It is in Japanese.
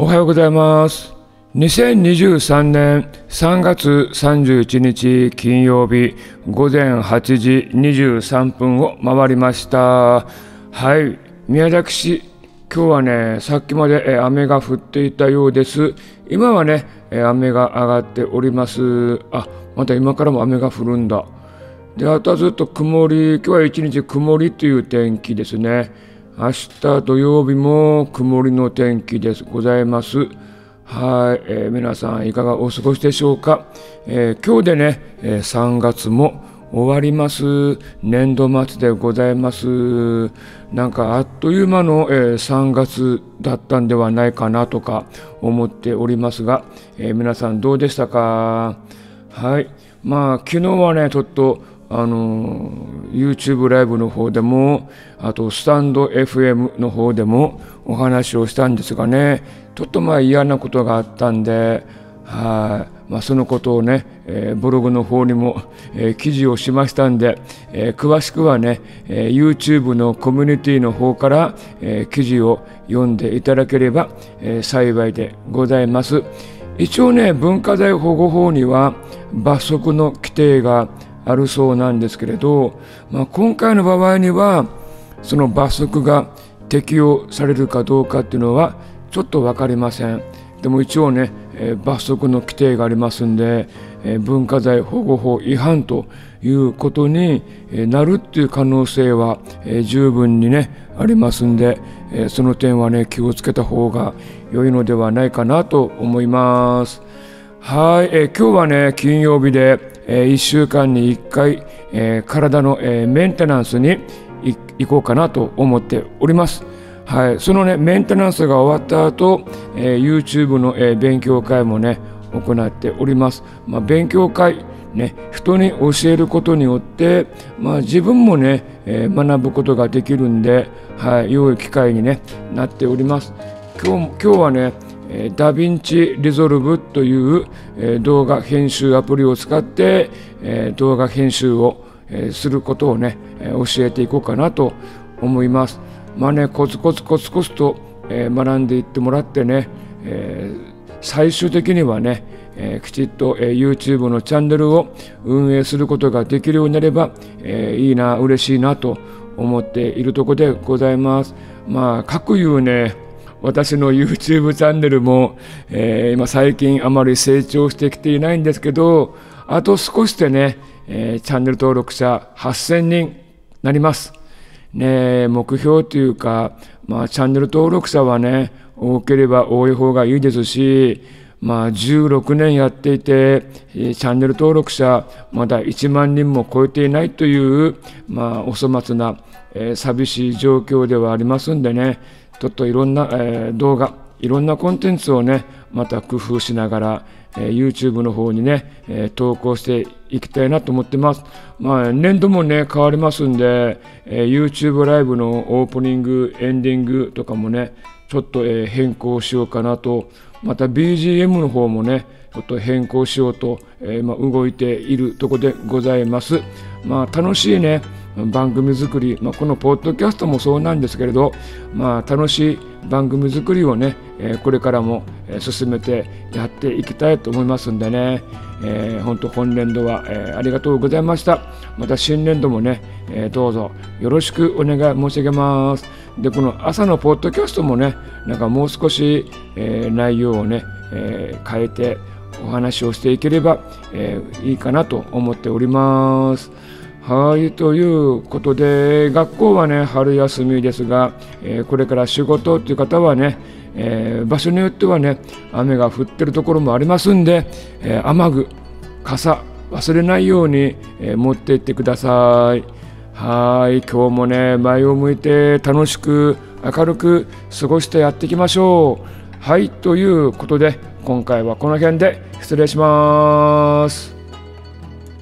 おはようございます。2023年3月31日金曜日午前8時23分を回りました。はい、宮崎市、今日はね、さっきまで雨が降っていたようです。今はね、雨が上がっております。あ、また今からも雨が降るんだ。で、あとはずっと曇り、今日は一日曇りという天気ですね。明日土曜日も曇りの天気ですございます。はい、えー皆さんいかがお過ごしでしょうか？えー今日でね、えー3月も終わります。年度末でございます。なんかあっという間の、えー3月だったんではないかなとか思っておりますが、え皆さんどうでしたか？はい。まあ、昨日はね、ちょっと、あの、YouTube ライブの方でも、あと、スタンド FM の方でもお話をしたんですがね、ちょっとまあ嫌なことがあったんで、はい。まあ、そのことをね、えーブログの方にも、えー記事をしましたんで、えー詳しくはね、えー YouTube のコミュニティの方から、えー記事を読んでいただければ、えー幸いでございます。一応ね文化財保護法には罰則の規定があるそうなんですけれど、まあ、今回の場合にはその罰則が適用されるかどうかっていうのはちょっと分かりませんでも一応ね、えー罰則の規定がありますんで、えー文化財保護法違反ということになるっていう可能性は、えー十分にねありますんで、えーその点はね気をつけた方が良いのではないかなと思います。はい、えー今日はね金曜日で、え1週間に1回、え体の、えメンテナンスに行こうかなと思っております。はい、そのねメンテナンスが終わった後、え YouTube の、え勉強会もね行っております。まあ、勉強会ね、人に教えることによって、まあ、自分もね、え学ぶことができるんで、はい、良い機会に、ね、なっております。今日今日はね、ダヴィンチリゾルブという、動画編集アプリを使って、動画編集を、することをね、教えていこうかなと思います。まあね、コツコツコツコツと、学んでいってもらってね、最終的にはね、きちっと、YouTube のチャンネルを運営することができるようになれば、いいな、嬉しいなと思っているところでございます。まあ、各いうね、私の YouTube チャンネルも、えー今最近あまり成長してきていないんですけど、あと少しでね、えーチャンネル登録者8000人なります。ね、目標というか、まあ、チャンネル登録者はね、多ければ多い方がいいですし、まあ、16年やっていて、チャンネル登録者、まだ1万人も超えていないという、まあ、お粗末な、えー寂しい状況ではありますんでね、ちょっといろんな、えー動画、いろんなコンテンツをね、また工夫しながら、えー YouTube の方にね、えー投稿していきたいなと思ってます。まあ、年度もね、変わりますんで、えー YouTube ライブのオープニング、エンディングとかもね、ちょっと、え変更しようかなと、また BGM の方もね、ちょっと変更しようと、えーまあ、動いているところでございます。まあ、楽しいね、番組作り、まあ、このポッドキャストもそうなんですけれど、まあ、楽しい番組作りをね、えーこれからも、進めてやっていきたいと思いますんでね、えー本当本年度は、えーありがとうございました。また新年度もね、えーどうぞよろしくお願い申し上げます。で、この朝のポッドキャストもね、なんかもう少し、えー内容をね、えー変えてお話をしていければ、えーいいかなと思っております。はい、ということで、学校はね、春休みですが、えこれから仕事という方はね、え場所によってはね、雨が降ってるところもありますんで、え雨具、傘、忘れないように、え持っていってください。はい、今日もね、前を向いて楽しく明るく過ごしてやっていきましょう。はい、ということで、今回はこの辺で失礼します。